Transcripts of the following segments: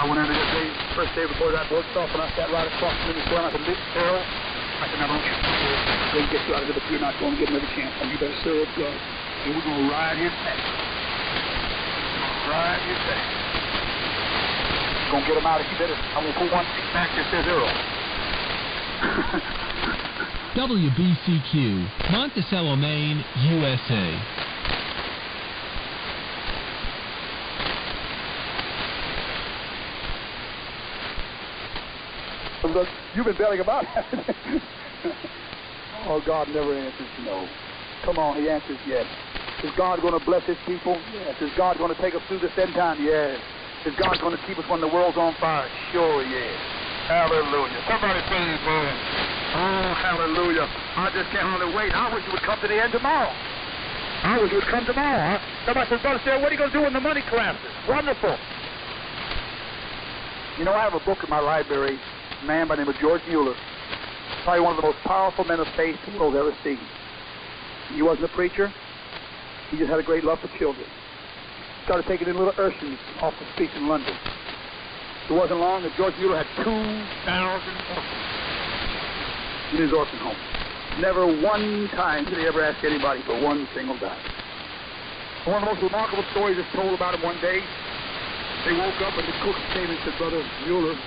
I went into that day, first day before that boat stopped, and I sat right across from him and I said, Harold, I said, now don't you going to get you out of here, but you're not going to get another chance. You better serve God. And we're going to ride his back. Ride his back. Going to get him out of here. Better. I'm going to put one back that says Earl. WBCQ, Monticello, Maine, USA. Look, you've been belling about it. oh, God never answers no. Come on, he answers yes. Is God going to bless his people? Yes. Is God going to take us through this end time? Yes. Is God going to keep us when the world's on fire? Sure, yes. Hallelujah. Somebody say amen. Oh, hallelujah. I just can't hardly wait. I wish you would come to the end tomorrow. I wish you would come tomorrow. Huh? Somebody says, Brother Stair, what are you going to do when the money collapses? Wonderful. You know, I have a book in my library man by the name of George Mueller, probably one of the most powerful men of faith the world's ever seen. He wasn't a preacher. He just had a great love for children. Started taking in little Ursins off the streets in London. It wasn't long that George Mueller had 2,000 orphans in his orphan home. Never one time did he ever ask anybody for one single dime. One of the most remarkable stories is told about him one day. They woke up and the cook came and said, Brother Mueller,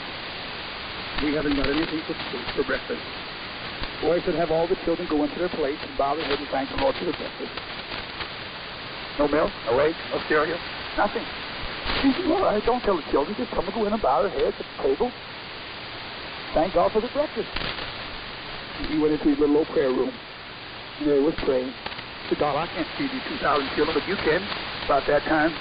we haven't got anything for, for breakfast. Boy should have all the children go into their place and bow their head and thank the Lord for the breakfast. No milk, no eggs, no cereal, nothing. All right, don't tell the children. Just come and go in and bow their heads at the table. Thank God for the breakfast. He went into his little old prayer room. And there he was praying. He said, God, I can't feed you 2,000 children, but you can. About that time.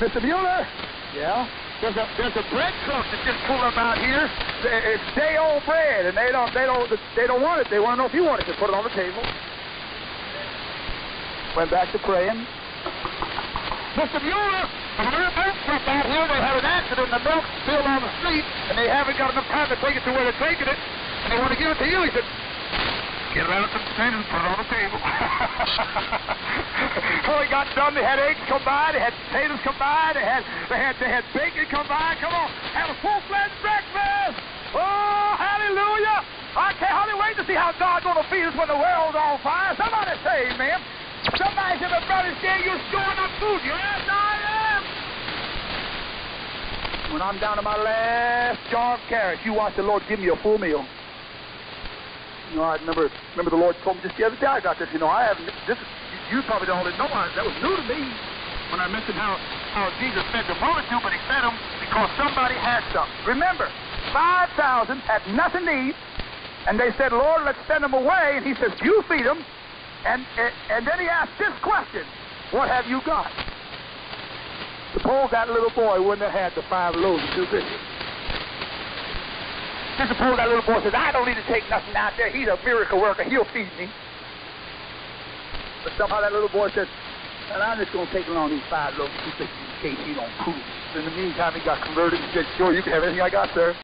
Mr. Mueller! Yeah? There's a there's a bread truck that just pulled up out here. It's day old bread, and they don't they don't they don't want it. They want to know if you want it. Just put it on the table. Went back to praying. Mr. Mueller, there's a bread truck out here. They had an accident, the milk spilled on the street, and they haven't got enough time to take it to where they're taking it, and they want to give it to you. He said, Get out of the container and put it on the table. oh, he got done. They had eggs come by. They had potatoes come by. They had they had they had bacon come by. Come on, have a full-fledged breakfast. Oh, hallelujah! I can't hardly wait to see how God's to feed us when the world's on fire. Somebody say man. Somebody said, brother, say you're storing up food. Yes, I am. When I'm down to my last jar of carrots, you watch the Lord give me a full meal. You know, I remember remember the Lord told me just the other day got this. You know, I haven't. This is, you probably don't know. That was new to me when I mentioned how how Jesus fed the multitude, but he fed them because somebody had something. Remember, five thousand had nothing to eat, and they said, "Lord, let's send them away." And he says, "You feed them." And and, and then he asked this question: What have you got? Suppose that little boy wouldn't have had the five loaves and two fishes. Just suppose that little boy says, I don't need to take nothing out there. He's a miracle worker. He'll feed me. But somehow that little boy says, and I'm just going to take along these five loaves in case you don't prove. In the meantime, he got converted and said, sure, you can have anything I got, sir.